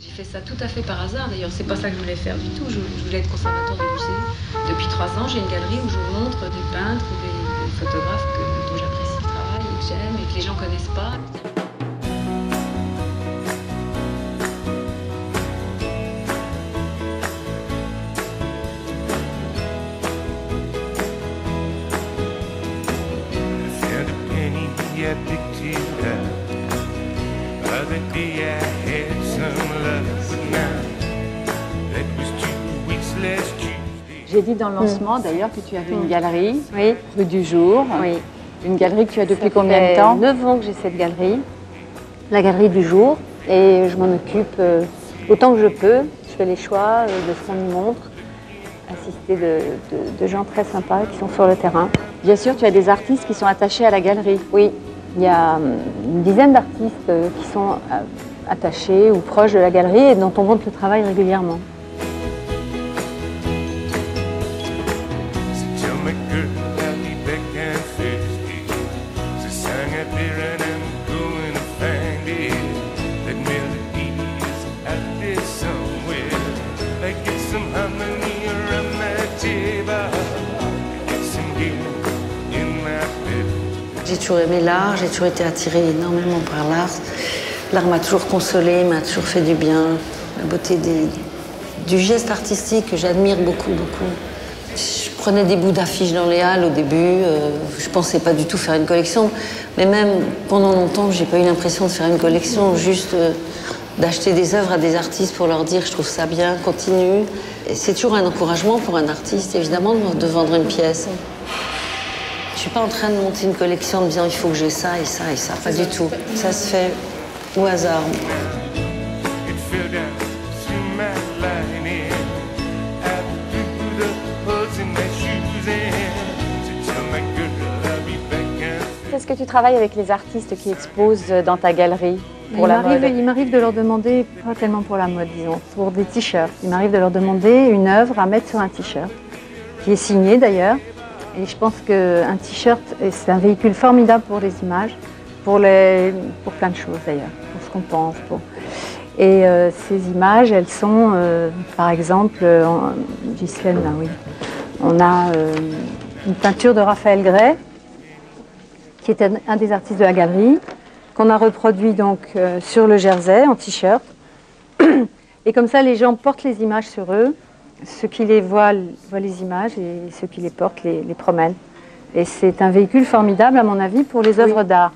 J'ai fait ça tout à fait par hasard d'ailleurs, c'est pas ça que je voulais faire du tout. Je, voulais être conservateur de musée. Depuis trois ans, j'ai une galerie où je montre des peintres des, photographes dont j'apprécie le travail que j'aime et que les gens connaissent pas. J'ai dit dans le lancement d'ailleurs que tu avais une galerie, rue du Jour. Oui. Une galerie que tu as depuis combien de temps 9 ans que j'ai cette galerie, la galerie du jour, et je m'en occupe euh, autant que je peux. Je fais les choix euh, de ce qu'on me montre, assisté de, de, gens très sympas qui sont sur le terrain. Bien sûr, tu as des artistes qui sont attachés à la galerie. Oui, il y a hum, une dizaine d'artistes euh, qui sont attachés ou proches de la galerie et dont on montre le travail régulièrement. J'ai toujours aimé l'art, j'ai toujours été attirée énormément par l'art. L'art m'a toujours consolée, m'a toujours fait du bien. La beauté du geste artistique que j'admire beaucoup, beaucoup. Je prenais des bouts d'affiches dans les halles au début. Euh, je pensais pas du tout faire une collection. Mais même pendant longtemps, j'ai pas eu l'impression de faire une collection, juste euh, d'acheter des œuvres à des artistes pour leur dire je trouve ça bien, continue. C'est toujours un encouragement pour un artiste, évidemment, de vendre une pièce. Je suis pas en train de monter une collection en me disant il faut que j'ai ça et ça et ça. Pas du tout. Ça se fait au hasard. Est-ce que tu travailles avec les artistes qui exposent dans ta galerie pour il la mode Il m'arrive de leur demander, pas tellement pour la mode, disons, pour des t-shirts. Il m'arrive de leur demander une œuvre à mettre sur un t-shirt, qui est signé d'ailleurs, et je pense qu'un t-shirt, c'est un véhicule formidable pour les images, pour, les, pour plein de choses d'ailleurs, pour ce qu'on pense. Et euh, ces images, elles sont, euh, par exemple, là, oui. On a euh, une peinture de Raphaël Gray, qui est un, des artistes de la galerie, qu'on a reproduit donc sur le jersey en t-shirt. Et comme ça, les gens portent les images sur eux ceux qui les voient voient les images et ceux qui les portent les, les promènent. Et c'est un véhicule formidable, à mon avis, pour les œuvres oui. d'art.